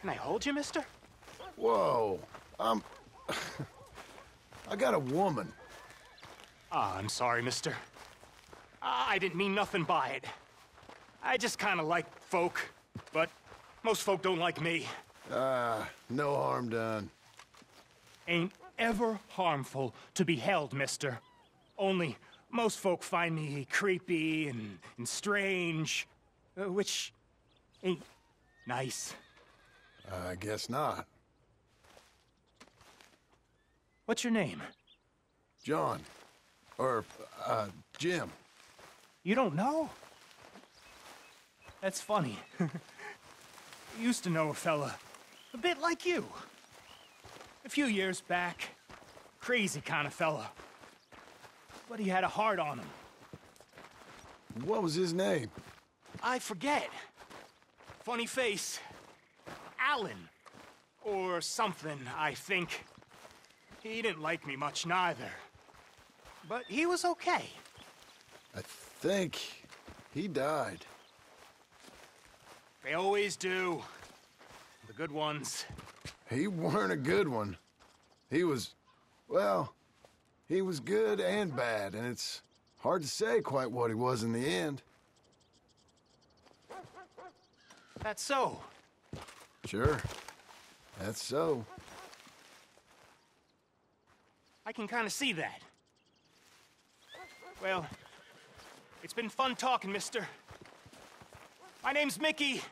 Can I hold you, mister? Whoa. Um. I got a woman. Ah, I'm sorry, mister. Ah, I didn't mean nothing by it. I just kind of like folk, but most folk don't like me. Ah, no harm done. Ain't ever harmful to be held, mister. Only most folk find me creepy and, and strange, uh, which ain't nice. I guess not. What's your name? John. Or, uh, Jim. You don't know? That's funny. Used to know a fella, a bit like you. A few years back. Crazy kind of fella. But he had a heart on him. What was his name? I forget. Funny face. Alan. Or something, I think. He didn't like me much neither. But he was okay. I think he died. They always do. The good ones. He weren't a good one. He was, well, he was good and bad, and it's hard to say quite what he was in the end. That's so. Sure. That's so. I can kind of see that. Well, it's been fun talking, mister. My name's Mickey.